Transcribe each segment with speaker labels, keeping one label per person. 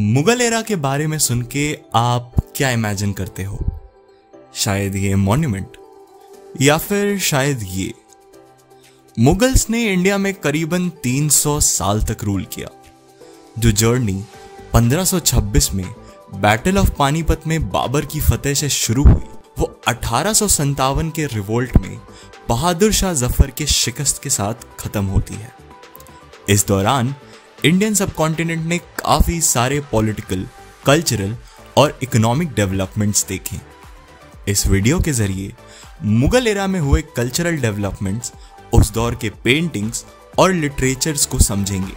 Speaker 1: Mughal era के बारे में सुन के आप क्या इमेजिन करते हो? शायद ये मॉन्यूमेंट या फिर शायद ये, मुगल्स ने इंडिया में करीबन 300 साल तक रूल किया, जो जर्नी 1526 में बैटल ऑफ़ पानीपत में बाबर की फतेह से शुरू हुई। वो अठारह के रिवोल्ट में बहादुर शाह ज़फ़र के शिकस्त के साथ खत्म होती है। इस दौरान इंडियन सब कॉन्टिनेंट ने काफ़ी सारे पॉलिटिकल कल्चरल और इकोनॉमिक डेवलपमेंट्स देखे। इस वीडियो के ज़रिए मुगल एरा में हुए कल्चरल डेवलपमेंट्स उस दौर के पेंटिंग्स और लिटरेचर्स को समझेंगे।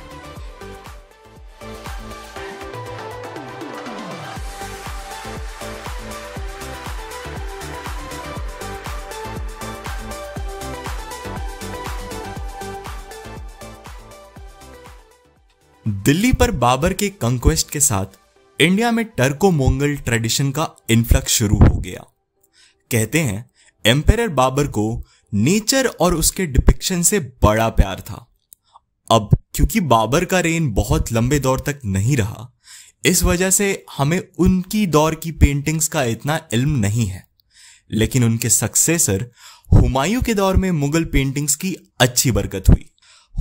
Speaker 1: दिल्ली पर बाबर के कंक्वेस्ट के साथ इंडिया में टर्को मोंगल ट्रेडिशन का इन्फ्लक्स शुरू हो गया। कहते हैं एम्पेयर बाबर को नेचर और उसके डिपिक्शन से बड़ा प्यार था। अब, क्योंकि बाबर का रेन बहुत लंबे दौर तक नहीं रहा, इस वजह से हमें उनकी दौर की पेंटिंग्स का इतना इल्म नहीं है। लेकिन उनके सक्सेसर हुमायूं के दौर में मुगल पेंटिंग्स की अच्छी बरकत हुई।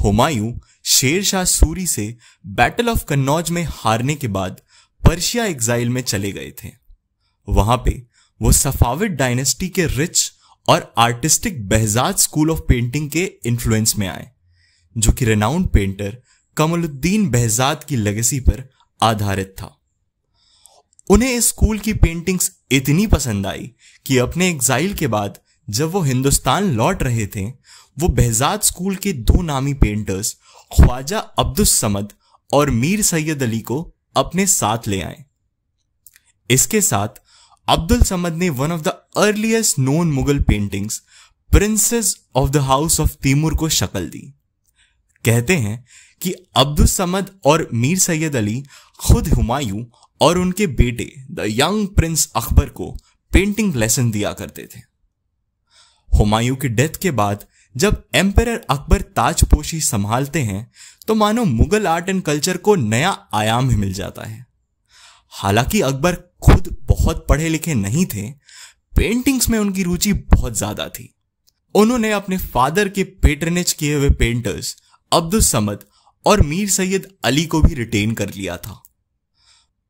Speaker 1: हुमायूं शेर शाह सूरी से बैटल ऑफ़ कन्नौज में हारने के बाद पर्शिया एग्जाइल में चले गए थे। वहाँ पे वो सफाविद डायनेस्टी के रिच और artistic Behzad school of painting के इन्फ्लुएंस में आए, जो कि रेनाउंड पेंटर कमलुद्दीन बहजाद की लेगेसी पर आधारित था। उन्हें इस स्कूल की पेंटिंग्स इतनी पसंद आई कि अपने एग्जाइल के बाद जब वो हिंदुस्तान लौट रहे थे, वो बहजाद स्कूल के दो नामी पेंटर्स ख्वाजा अब्दुल समद और मीर सैयद अली को अपने साथ ले आए। इसके साथ अब्दुल समद ने one of the earliest known Mughal paintings princes of the house of Timur को शक्ल दी। कहते हैं कि अब्दुल समद और मीर सैयद अली खुद हुमायूं और उनके बेटे द यंग प्रिंस अकबर को पेंटिंग लेसन दिया करते थे। हुमायूं की डेथ के बाद जब एम्पर अकबर ताजपोशी संभालते हैं तो मानो मुगल आर्ट एंड कल्चर को नया आयाम ही मिल जाता है। हालाँकि अकबर खुद बहुत पढ़े लिखे नहीं थे पेंटिंग्स में उनकी रुचि बहुत ज़्यादा थी। उन्होंने अपने फादर के पेटरनेज किए हुए पेंटर्स अब्दुल समद और मीर सैयद अली को भी रिटेन कर लिया था।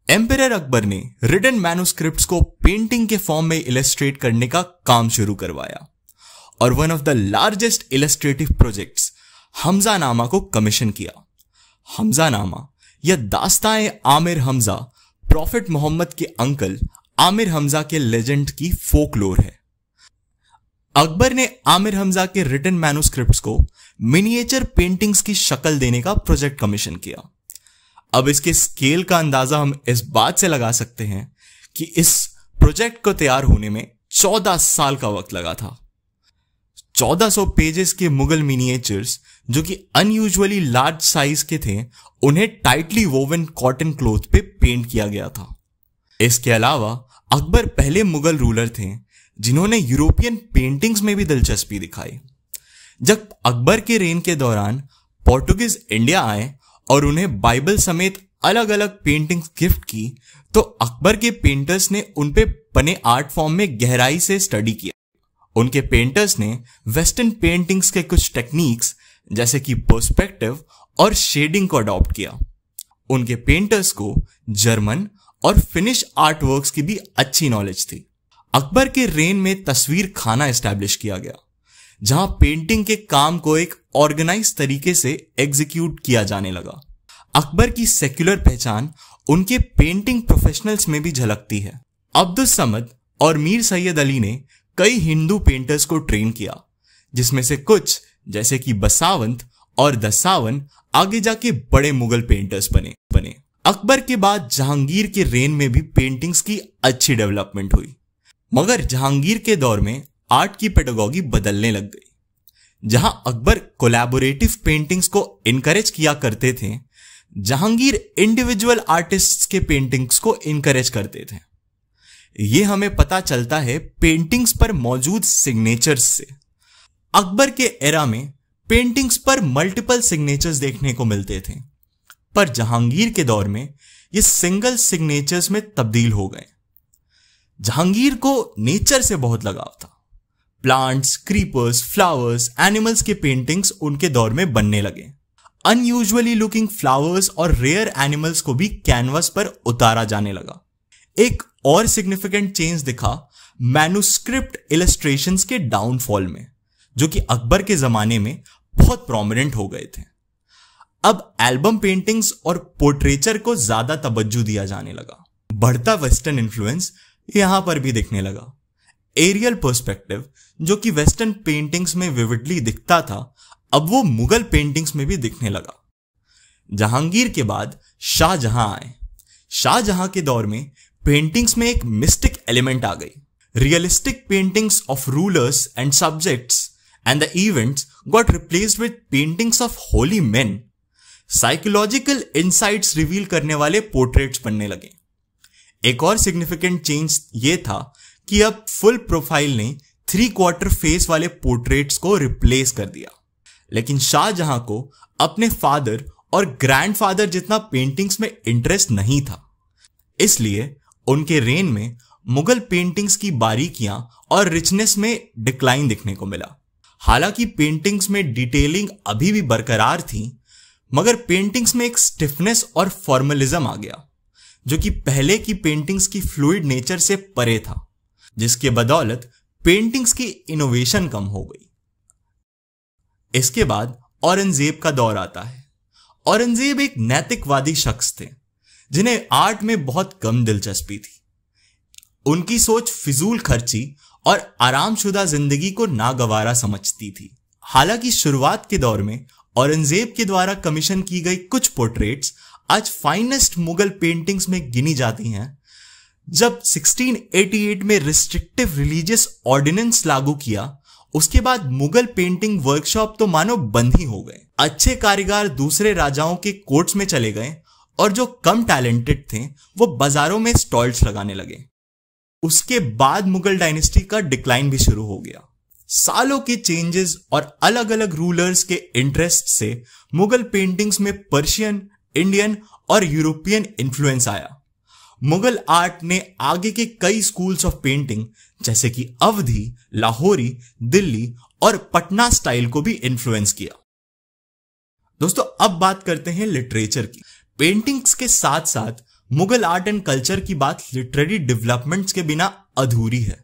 Speaker 1: एम्पेयर अकबर ने रिटर्न मैनुस्क्रिप्ट को पेंटिंग के फॉर्म में इलेस्ट्रेट करने का काम शुरू करवाया। और one of the largest illustrative projects Hamza nama को कमीशन किया। हमजा नामा या दास्ताए आमिर हमजा प्रॉफिट मोहम्मद के अंकल आमिर हमजा के लेजेंड की फोकलोर है। अकबर ने आमिर हमजा के रिटर्न मैनुस्क्रिप्ट को मिनिएचर पेंटिंग्स की शक्ल देने का प्रोजेक्ट कमीशन किया। अब इसके स्केल का अंदाज़ा हम इस बात से लगा सकते हैं कि इस प्रोजेक्ट को तैयार होने में चौदह साल का वक्त लगा था। 1400 पेजेस के मुगल मिनिएचर्स जो कि अनयूजुअली लार्ज साइज़ के थे, उन्हें टाइटली वोवन कॉटन क्लोथ पे पेंट किया गया था। इसके अलावा, अकबर पहले मुगल रूलर थे, जिन्होंने यूरोपियन पेंटिंग्स में भी दिलचस्पी दिखाई। जब अकबर के रेन के दौरान पोर्टुगीज इंडिया आए और उन्हें बाइबल समेत अलग अलग पेंटिंग्स गिफ्ट की तो अकबर के पेंटर्स ने उनपे बने आर्ट फॉर्म में गहराई से स्टडी किया। उनके पेंटर्स ने वेस्टर्न पेंटिंग्स के कुछ टेक्निक्स जैसे कि पर्सपेक्टिव और शेडिंग को अडॉप्ट किया। उनके पेंटर्स को जर्मन और फिनिश आर्ट वर्क्स की भी अच्छी नॉलेज थी। अकबर के रेन में तस्वीर खाना एस्टैब्लिश किया गया, जहाँ पेंटिंग के काम को एक ऑर्गेनाइज तरीके से एग्जीक्यूट किया जाने लगा। अकबर की सेक्युलर पहचान उनके पेंटिंग प्रोफेशनल्स में भी झलकती है। अब्दुल समद और मीर सैयद अली ने कई हिंदू पेंटर्स को ट्रेन किया, जिसमें से कुछ जैसे कि बसावंत और दसावन आगे जाके बड़े मुगल पेंटर्स बने बने। अकबर के बाद जहांगीर के रेन में भी पेंटिंग्स की अच्छी डेवलपमेंट हुई। मगर जहांगीर के दौर में आर्ट की पेडोगॉगी बदलने लग गई। जहाँ अकबर कोलैबोरेटिव पेंटिंग्स को इनकरेज किया करते थे, जहांगीर इंडिविजुअल आर्टिस्ट्स के पेंटिंग्स को इनकरेज करते थे। ये हमें पता चलता है पेंटिंग्स पर मौजूद सिग्नेचर्स से। अकबर के एरा में पेंटिंग्स पर मल्टीपल सिग्नेचर्स देखने को मिलते थे। पर जहांगीर के दौर में ये सिंगल सिग्नेचर्स में तब्दील हो गए। जहांगीर को नेचर से बहुत लगाव था। प्लांट्स क्रीपर्स फ्लावर्स एनिमल्स के पेंटिंग्स उनके दौर में बनने लगे। अनयूजुअली लुकिंग फ्लावर्स और रेयर एनिमल्स को भी कैनवस पर उतारा जाने लगा। एक और सिग्निफिकेंट चेंज दिखा मैनुस्क्रिप्ट इलस्ट्रेशन के डाउनफॉल में, जो कि अकबर के जमाने में बहुत प्रोमिनेंट हो गए थे। अब एल्बम पेंटिंग्स और पोर्ट्रेचर को ज़्यादा तवज्जो दिया जाने लगा। बढ़ता वेस्टर्न इन्फ्लुएंस यहाँ पर भी दिखने लगा। एरियल पर्सपेक्टिव जो कि वेस्टर्न पेंटिंग्स में विविडली दिखता था, अब वो मुगल पेंटिंग्स में भी दिखने लगा। जहांगीर के बाद शाहजहां आए। शाहजहां के दौर में पेंटिंग्स में एक मिस्टिक एलिमेंट आ गई। Realistic paintings of rulers and subjects and the events got replaced with paintings of holy men psychological insights reveal करने वाले पोर्ट्रेट्स बनने लगे। एक और सिग्निफिकेंट चेंज ये था कि अब फुल प्रोफ़ाइल ने थ्री क्वार्टर फेस वाले पोर्ट्रेट्स को रिप्लेस कर दिया। लेकिन शाहजहां को अपने फादर और ग्रैंडफादर जितना पेंटिंग्स में इंटरेस्ट नहीं था। इसलिए उनके रेन में मुगल पेंटिंग्स की बारीकियाँ और रिचनेस में डिक्लाइन दिखने को मिला। हालाँकि पेंटिंग्स में डिटेलिंग अभी भी बरकरार थी, मगर पेंटिंग्स में एक स्टिफनेस और फॉर्मलिज्म आ गया, जो कि पहले की पेंटिंग्स की फ्लूइड नेचर से परे था, जिसके बदौलत पेंटिंग्स की इनोवेशन कम हो गई। इसके बाद औरंगज़ेब का दौर आता है। औरंगज़ेब एक नैतिकवादी शख्स थे। जिन्हें आर्ट में बहुत कम दिलचस्पी थी। उनकी सोच फिजूल खर्ची और आरामशुदा ज़िंदगी को नागवारा समझती थी। हालाँकि शुरुआत के दौर में औरंगज़ेब के द्वारा कमीशन की गई कुछ पोर्ट्रेट्स आज फाइनेस्ट मुगल पेंटिंग्स में गिनी जाती हैं, जब 1688 में रिस्ट्रिक्टिव रिलीजियस ऑर्डिनेंस लागू किया, उसके बाद मुगल पेंटिंग वर्कशॉप तो मानो बंद ही हो गए। अच्छे कारीगर दूसरे राजाओं के कोर्ट्स में चले गए और जो कम टैलेंटेड थे, वो बाजारों में स्टॉल्स लगाने लगे। उसके बाद मुगल डायनेस्टी का डिक्लाइन भी शुरू हो गया। सालों के चेंजेस और अलग अलग रूलर्स के इंटरेस्ट से मुगल पेंटिंग्स में पर्शियन इंडियन और यूरोपियन इन्फ्लुएंस आया। मुगल आर्ट ने आगे के कई स्कूल्स ऑफ़ पेंटिंग जैसे कि अवधि, लाहौरी, दिल्ली और पटना स्टाइल को भी इन्फ्लुएंस किया। दोस्तों, अब बात करते हैं लिटरेचर की। पेंटिंग्स के साथ साथ मुगल आर्ट एंड कल्चर की बात लिटरेरी डेवलपमेंट्स के बिना अधूरी है।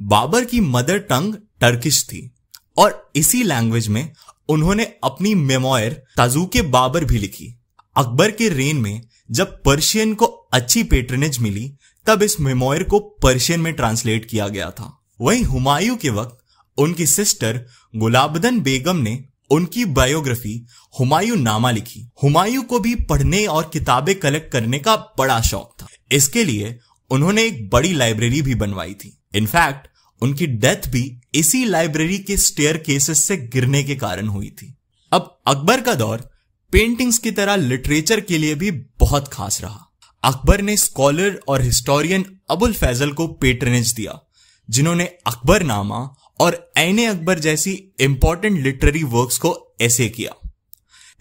Speaker 1: बाबर की मदर टंग टर्किश थी और इसी लैंग्वेज में उन्होंने अपनी मेमोयर ताजुके बाबर भी लिखी। अकबर के रेन में जब पर्शियन को अच्छी पेट्रनेज मिली, तब इस मेमोयर को पर्शियन में ट्रांसलेट किया गया था। वहीं हुमायूं के वक्त उनकी सिस्टर गुलाबदन बेगम ने उनकी बायोग्राफी हुमायूं नामा लिखी। हुमायूं को भी पढ़ने और किताबें कलेक्ट करने का बड़ा शौक था। इसके लिए उन्होंने एक बड़ी लाइब्रेरी भी बनवाई थी। इनफैक्ट उनकी डेथ भी इसी लाइब्रेरी के स्टेयर केसेस से गिरने के कारण हुई थी। अब अकबर का दौर पेंटिंग्स की तरह लिटरेचर के लिए भी बहुत खास रहा। अकबर ने स्कॉलर और हिस्टोरियन अबुल फैजल को पेट्रनेज दिया, जिन्होंने अकबर नामा और ऐने अकबर जैसी इंपॉर्टेंट लिटरेरी वर्क्स को ऐसे किया।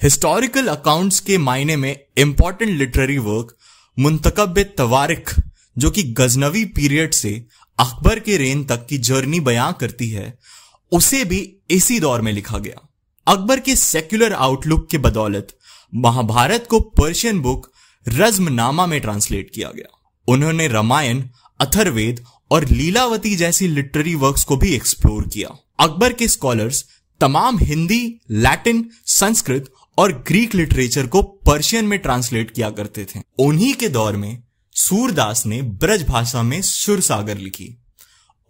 Speaker 1: हिस्टोरिकल अकाउंट्स के मायने में important literary work Muntakhab Tawarikh, जो कि गजनवी पीरियड से अकबर के रेन तक की जर्नी बयां करती है, उसे भी इसी दौर में लिखा गया। अकबर के सेक्युलर आउटलुक के बदौलत महाभारत को पर्शियन बुक रज्मनामा में ट्रांसलेट किया गया। उन्होंने रामायण अथर्वेद और लीलावती जैसी लिटरेरी वर्क्स को भी एक्सप्लोर किया। अकबर के स्कॉलर्स तमाम हिंदी लैटिन संस्कृत और ग्रीक लिटरेचर को पर्शियन में ट्रांसलेट किया करते थे। उन्हीं के दौर में सूरदास ने ब्रज भाषा में सुर सागर लिखी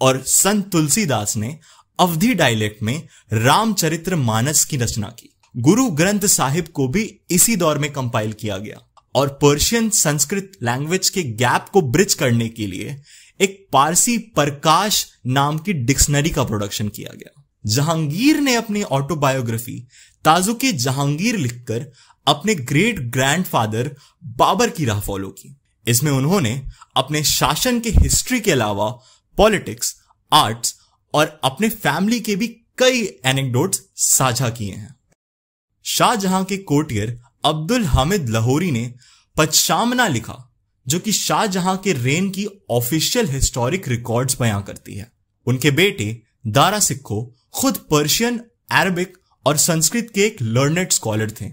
Speaker 1: और संत तुलसीदास ने अवधि डायलेक्ट में रामचरित्र मानस की रचना की। गुरु ग्रंथ साहिब को भी इसी दौर में कंपाइल किया गया और पर्शियन संस्कृत लैंग्वेज के गैप को ब्रिज करने के लिए एक पारसी प्रकाश नाम की डिक्शनरी का प्रोडक्शन किया गया। जहांगीर ने अपनी ऑटोबायोग्राफी ताजु के जहांगीर लिखकर अपने ग्रेट ग्रैंडफादर बाबर की राह फॉलो की। इसमें उन्होंने अपने शासन के हिस्ट्री के अलावा पॉलिटिक्स आर्ट्स और अपने फैमिली के भी कई एनेक्डोट्स साझा किए हैं। शाहजहां के कोटियर अब्दुल हामिद लाहौरी ने पचशामना लिखा जो कि शाहजहां के रेन की ऑफिशियल हिस्टोरिक रिकॉर्ड्स बयां करती है। उनके बेटे दारा सिक्को खुद पर्शियन, अरबिक और संस्कृत के एक लर्नेड स्कॉलर थे,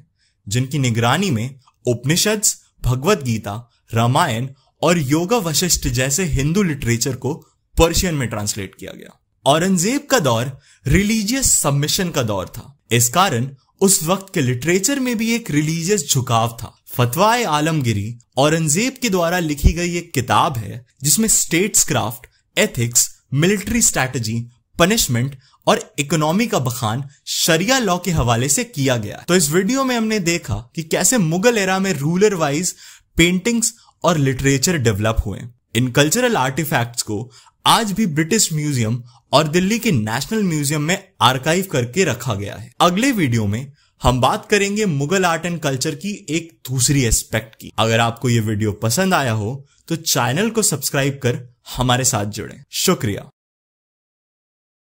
Speaker 1: जिनकी निगरानी में उपनिषद भगवत गीता, रामायण और योगा वशिष्ठ जैसे हिंदू लिटरेचर को पर्शियन में ट्रांसलेट किया गया। औरंगज़ेब का दौर रिलीजियस सबमिशन का दौर था। इस कारण उस वक्त के लिटरेचर में भी एक रिलीजियस झुकाव था। फतवाए आलमगिरी औरंगज़ेब के द्वारा लिखी गई एक किताब है, जिसमें states craft ethics military strategy punishment और इकोनॉमी का बखान शरिया लॉ के हवाले से किया गया। तो इस वीडियो में हमने देखा कि कैसे मुगल एरा में रूलर वाइज पेंटिंग्स और लिटरेचर डेवलप हुए। इन कल्चरल आर्टिफैक्ट्स को आज भी ब्रिटिश म्यूज़ियम और दिल्ली के नेशनल म्यूज़ियम में आर्काइव करके रखा गया है। अगले वीडियो में हम बात करेंगे मुगल आर्ट एंड कल्चर की एक दूसरी एस्पेक्ट की। अगर आपको ये वीडियो पसंद आया हो तो चैनल को सब्सक्राइब कर हमारे साथ जुड़े। शुक्रिया।